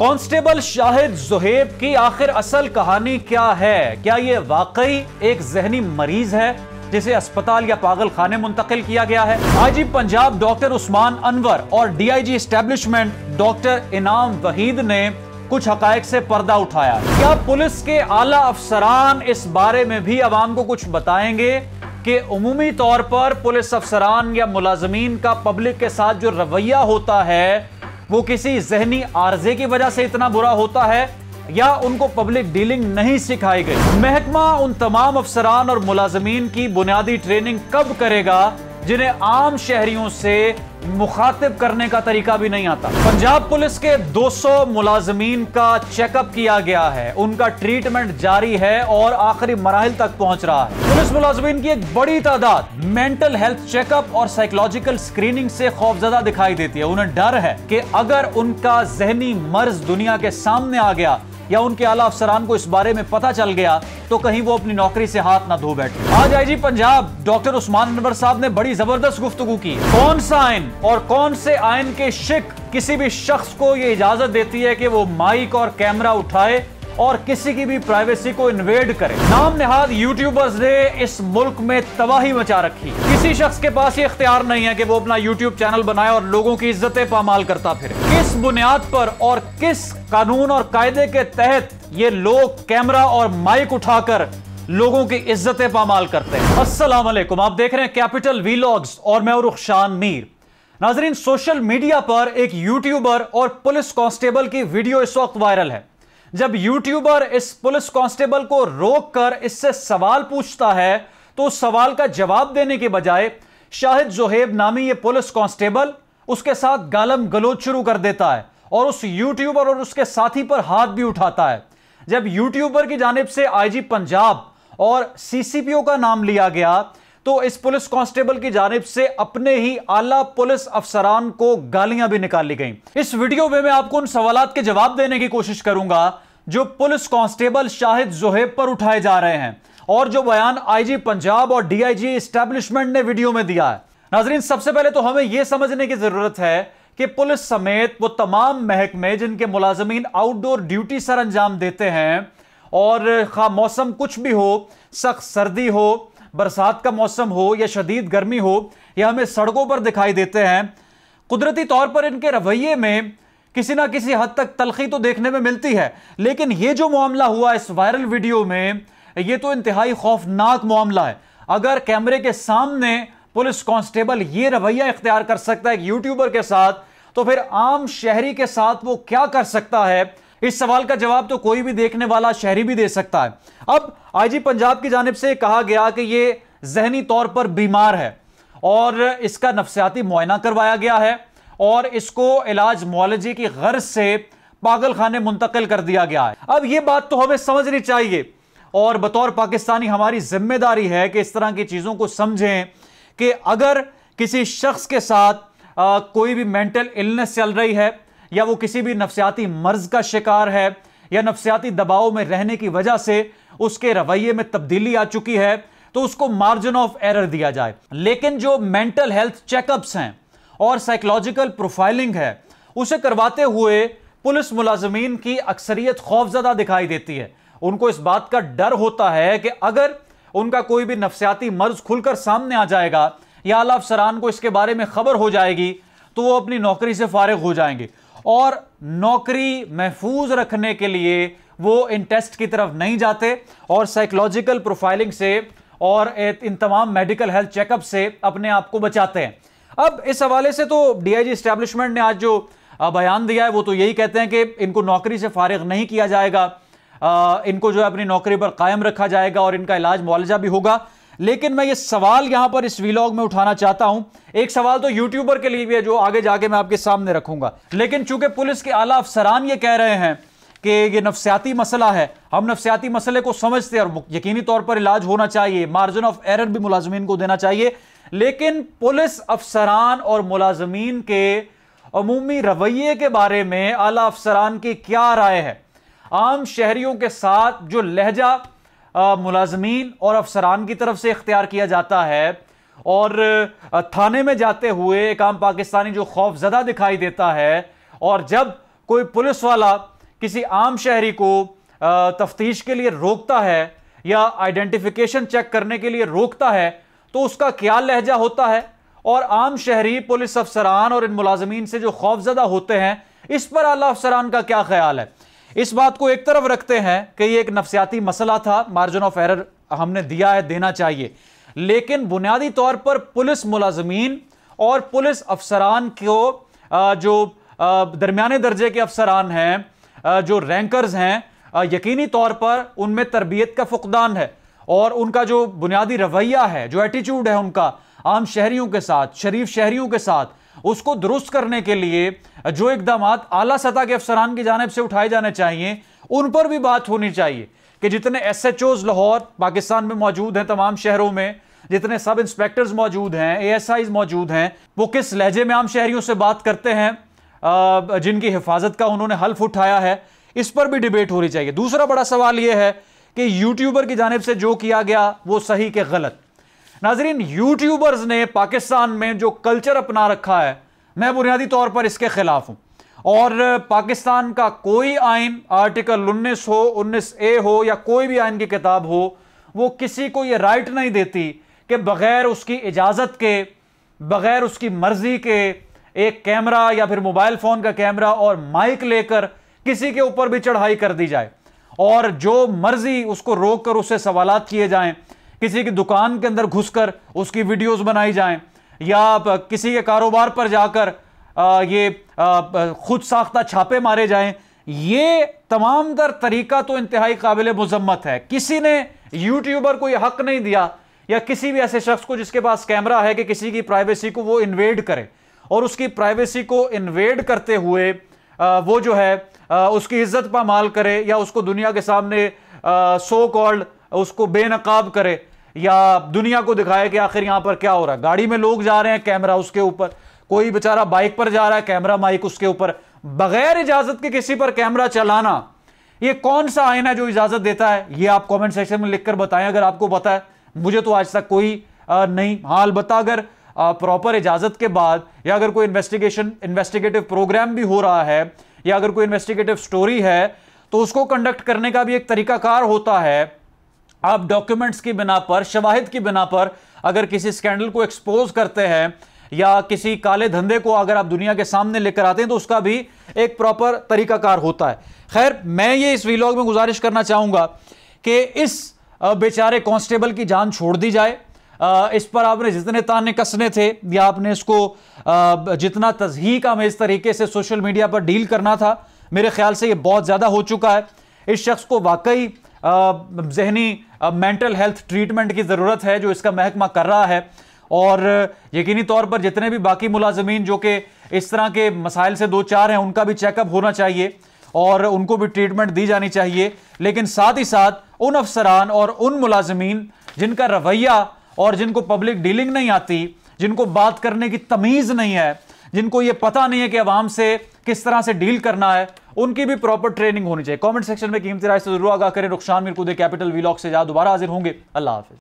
Constable Shahid Zuheb की आखिर असल कहानी क्या है? क्या ये वाकई एक जहनी मरीज़ है, जिसे अस्पताल या पागल खाने मुंतकिल किया गया है? आईजी पंजाब डॉक्टर उस्मान अनवर और डीआईजी एस्टेब्लिशमेंट डॉक्टर इनाम वहीद ने कुछ हकायक से पर्दा उठाया। क्या पुलिस के आला अफसरान इस बारे में भी आवाम को कुछ बताएँगे कि उमूमी तौर पर पुलिस अफसरान या मुलाजमीन का पब्लिक के साथ जो रवैया होता है वो किसी जहनी आर्जे की वजह से इतना बुरा होता है या उनको पब्लिक डीलिंग नहीं सिखाई गई? महकमा उन तमाम अफसरान और मुलाजमीन की बुनियादी ट्रेनिंग कब करेगा? जिन्हें आम शहरियों से मुखातिब करने का तरीका भी नहीं आता। पंजाब पुलिस के 200 मुलाजमीन का चेकअप किया गया है। उनका ट्रीटमेंट जारी है और आखिरी मराहल तक पहुँच रहा है। पुलिस मुलाजमीन की एक बड़ी तादाद मेंटल हेल्थ चेकअप और साइकोलॉजिकल स्क्रीनिंग से खौफजदा दिखाई देती है। उन्हें डर है कि अगर उनका जहनी मर्ज दुनिया के सामने आ गया या उनके आला अफसरान को इस बारे में पता चल गया तो कहीं वो अपनी नौकरी से हाथ ना धो बैठे। आज आईजी पंजाब, डॉक्टर उस्मान अनवर साहब ने बड़ी ज़बरदस्त गुफ्तगु की। कौन सा आयन और कौन से आयन के शिक किसी भी शख्स को ये इजाज़त देती है कि वो माइक और कैमरा उठाए और किसी की भी प्राइवेसी को इन्वेड करे। नाम निहाद यूट्यूबर्स ने इस मुल्क में तबाही मचा रखी। किसी शख्स के पास ये इख्तियार नहीं है कि वो अपना यूट्यूब चैनल बनाए और लोगों की इज्जतें पामाल करता फिर। किस बुनियाद पर और किस कानून और कायदे के तहत ये लोग कैमरा और माइक उठाकर लोगों की इज्जतें पामाल करते हैं? अस्सलाम वालेकुम। आप देख रहे हैं कैपिटल वीलॉग्स और मैं रुखशान मीर। नाजरीन सोशल मीडिया पर एक यूट्यूबर और पुलिस कांस्टेबल की वीडियो इस वक्त वायरल है। जब यूट्यूबर इस पुलिस कांस्टेबल को रोककर इससे सवाल पूछता है तो उस सवाल का जवाब देने के बजाय शाहिद जोहेब नामी ये पुलिस कांस्टेबल उसके साथ गालम गलोच शुरू कर देता है और उस यूट्यूबर और उसके साथी पर हाथ भी उठाता है। जब यूट्यूबर की जानब से आईजी पंजाब और सीसीपीओ का नाम लिया गया तो इस पुलिस कांस्टेबल की जानब से अपने ही आला पुलिस अफसरान को गालियाँ भी निकाली गई। इस वीडियो में मैं आपको उन सवाल के जवाब देने की कोशिश करूँगा, जो पुलिस कांस्टेबल शाहिद जोहेब पर उठाए जा रहे हैं और जो बयान आईजी पंजाब और डीआईजी एस्टेब्लिशमेंट ने वीडियो में दिया है। नाजरीन, सबसे पहले तो हमें यह समझने की ज़रूरत है कि पुलिस समेत वो तमाम महकमे जिनके मुलाजमीन आउटडोर ड्यूटी सर अंजाम देते हैं और खा मौसम कुछ भी हो, सख्त सर्दी हो बरसात का मौसम हो या शदीद गर्मी हो, या हमें सड़कों पर दिखाई देते हैं। कुदरती तौर पर इनके रवैये में किसी ना किसी हद तक तलखी तो देखने में मिलती है, लेकिन यह जो मामला हुआ इस वायरल वीडियो में यह तो इंतहाई खौफनाक मामला है। अगर कैमरे के सामने पुलिस कांस्टेबल ये रवैया इख्तियार कर सकता है एक यूट्यूबर के साथ तो फिर आम शहरी के साथ वो क्या कर सकता है? इस सवाल का जवाब तो कोई भी देखने वाला शहरी भी दे सकता है। अब आईजी पंजाब की जानब से कहा गया कि ये जहनी तौर पर बीमार है और इसका नफसियाती मुआयना करवाया गया है और इसको इलाज मुआलजी की गर्ज से पागल खाने मुंतकिल कर दिया गया है। अब यह बात तो हमें समझनी चाहिए और बतौर पाकिस्तानी हमारी ज़िम्मेदारी है कि इस तरह की चीज़ों को समझें कि अगर किसी शख्स के साथ आ, कोई भी मेंटल इलनेस चल रही है या वो किसी भी नफसियाती मर्ज का शिकार है या नफसियाती दबाव में रहने की वजह से उसके रवैये में तब्दीली आ चुकी है तो उसको मार्जिन ऑफ़ एरर दिया जाए। लेकिन जो मेंटल हेल्थ चेकअप्स हैं और साइकोलॉजिकल प्रोफाइलिंग है, उसे करवाते हुए पुलिस मुलाजमीन की अक्सरियत खौफजदा दिखाई देती है। उनको इस बात का डर होता है कि अगर उनका कोई भी नफसियाती मर्ज खुलकर सामने आ जाएगा या अला अफसरान को इसके बारे में खबर हो जाएगी तो वो अपनी नौकरी से फारिग हो जाएँगे। और नौकरी महफूज रखने के लिए वो इन टेस्ट की तरफ़ नहीं जाते और साइकोलॉजिकल प्रोफाइलिंग से और इन तमाम मेडिकल हेल्थ चेकअप से अपने आप को बचाते हैं। अब इस हवाले से तो डीआईजी स्टैब्लिशमेंट ने आज जो बयान दिया है, वो तो यही कहते हैं कि इनको नौकरी से फारिग नहीं किया जाएगा। इनको जो है अपनी नौकरी पर कायम रखा जाएगा और इनका इलाज मुआवजा भी होगा। लेकिन मैं ये सवाल यहाँ पर इस वीलॉग में उठाना चाहता हूँ। एक सवाल तो यूट्यूबर के लिए भी है, जो आगे जाके मैं आपके सामने रखूँगा। लेकिन चूँकि पुलिस के आला अफसरान ये कह रहे हैं कि ये नफसियाती मसला है, हम नफसियाती मसले को समझते हैं और यकीनी तौर पर इलाज होना चाहिए मार्जिन ऑफ़ एरर भी मुलाजमीन को देना चाहिए। लेकिन पुलिस अफसरान और मुलाजमीन के अमूमी रवैये के बारे में आला अफसरान की क्या राय है? आम शहरियों के साथ जो लहजा मुलाजमीन और अफसरान की तरफ़ से इख्तियार किया जाता है। और थाने में जाते हुए एक आम पाकिस्तानी जो खौफजदा दिखाई देता है, और जब कोई पुलिस वाला किसी आम शहरी को तफ्तीश के लिए रोकता है या आइडेंटिफिकेशन चेक करने के लिए रोकता है तो उसका क्या लहजा होता है? और आम शहरी, पुलिस अफसरान और इन मुलाजमीन से जो खौफजदा होते हैं, इस पर आला अफसरान का क्या ख्याल है? इस बात को एक तरफ़ रखते हैं कि ये एक नफसियाती मसला था मार्जिन ऑफ़ एरर हमने दिया है, देना चाहिए। लेकिन बुनियादी तौर पर पुलिस मुलाजमीन और पुलिस अफसरान को जो दरमियाने दर्जे के अफसरान हैं जो रैंकर्स हैं यकीनी तौर पर उनमें तरबियत का फुकदान है और उनका जो बुनियादी रवैया है, जो एटीट्यूड है उनका, आम शहरियों के साथ, शरीफ शहरियों के साथ उसको दुरुस्त करने के लिए जो इकदाम आला सतह के अफसरान की जानब से उठाए जाने चाहिए, उन पर भी बात होनी चाहिए कि जितने S H Os Lahore, Pakistan में मौजूद हैं तमाम शहरों में, जितने सब इंस्पेक्टर्स मौजूद हैं ए एस आईज मौजूद हैं, वो किस लहजे में आम शहरियों से बात करते हैं जिनकी हिफाजत का उन्होंने हल्फ उठाया है, इस पर भी डिबेट होनी चाहिए। दूसरा बड़ा सवाल यह है कि यूट्यूबर की जानब से जो किया गया, वो सही के गलत। नाजरीन यूट्यूबर्स ने पाकिस्तान में जो कल्चर अपना रखा है, मैं बुनियादी तौर पर इसके खिलाफ हूँ। और पाकिस्तान का कोई आइन आर्टिकल 19 हो 19 ए हो, या कोई भी आइन की किताब हो, वो किसी को ये राइट नहीं देती कि बगैर उसकी इजाज़त के, बगैर उसकी मर्ज़ी के, एक कैमरा या फिर मोबाइल फ़ोन का कैमरा और माइक लेकर किसी के ऊपर भी चढ़ाई कर दी जाए। और जो मर्ज़ी उसको रोक कर उससे सवाल किए जाएँ किसी की दुकान के अंदर घुसकर उसकी वीडियोस बनाई जाएँ, या किसी के कारोबार पर जाकर ये खुद साख्ता छापे मारे जाएँ, ये तमाम तर तरीका तो इंतहाई काबिल मजम्मत है। किसी ने यूट्यूबर को यह हक नहीं दिया, या किसी भी ऐसे शख्स को जिसके पास कैमरा है कि किसी की प्राइवेसी को वो इन्वेड करे, और उसकी प्राइवेसी को इन्वेड करते हुए वो जो है उसकी इज़्ज़त पामाल करे, या उसको दुनिया के सामने सो कॉल्ड उसको बेनकाब करे या दुनिया को दिखाए कि आखिर यहाँ पर क्या हो रहा है। गाड़ी में लोग जा रहे हैं कैमरा उसके ऊपर। कोई बेचारा बाइक पर जा रहा है कैमरा माइक उसके ऊपर। बगैर इजाज़त के किसी पर कैमरा चलाना ये कौन सा आइन है जो इजाज़त देता है? ये आप कमेंट सेक्शन में लिखकर बताएँ अगर आपको पता है। मुझे तो आज तक कोई आ, नहीं। हाँ अलबत्ता अगर प्रॉपर इजाज़त के बाद या अगर कोई इन्वेस्टिगेशन इन्वेस्टिगेटिव प्रोग्राम भी हो रहा है या अगर कोई इन्वेस्टिगेटिव स्टोरी है तो उसको कंडक्ट करने का भी एक तरीकाकार होता है। आप डॉक्यूमेंट्स की बिना पर, शवाहिद की बिना पर अगर किसी स्कैंडल को एक्सपोज करते हैं या किसी काले धंधे को अगर आप दुनिया के सामने लेकर आते हैं तो उसका भी एक प्रॉपर तरीकाकार होता है। खैर, मैं ये इस वीलॉग में गुजारिश करना चाहूँगा कि इस बेचारे कांस्टेबल की जान छोड़ दी जाए। इस पर आपने जितने ताने कसने थे या आपने इसको जितना तजहीक इस तरीके से सोशल मीडिया पर डील करना था, मेरे ख्याल से ये बहुत ज़्यादा हो चुका है। इस शख्स को वाकई जहनी मेंटल हेल्थ ट्रीटमेंट की ज़रूरत है, जो इसका महकमा कर रहा है। और यकीनी तौर पर जितने भी बाकी मुलाजमीन जो कि इस तरह के मसाइल से दो चार हैं, उनका भी चेकअप होना चाहिए और उनको भी ट्रीटमेंट दी जानी चाहिए। लेकिन साथ ही साथ उन अफसरान और उन मुलाजमीन जिनका रवैया और जिनको पब्लिक डीलिंग नहीं आती, जिनको बात करने की तमीज़ नहीं है, जिनको ये पता नहीं है कि आवाम से किस तरह से डील करना है उनकी भी प्रॉपर ट्रेनिंग होनी चाहिए। कमेंट सेक्शन में कीमती राय से ज़रूर आगा करें। रुखसान मिर्कुदे कैपिटल वीलॉग से दोबारा हाजिर होंगे। अल्लाह हाफिज।